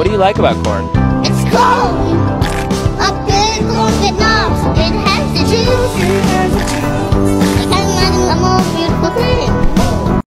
What do you like about corn? It's cold! A big, long, it knobs. It has the juice.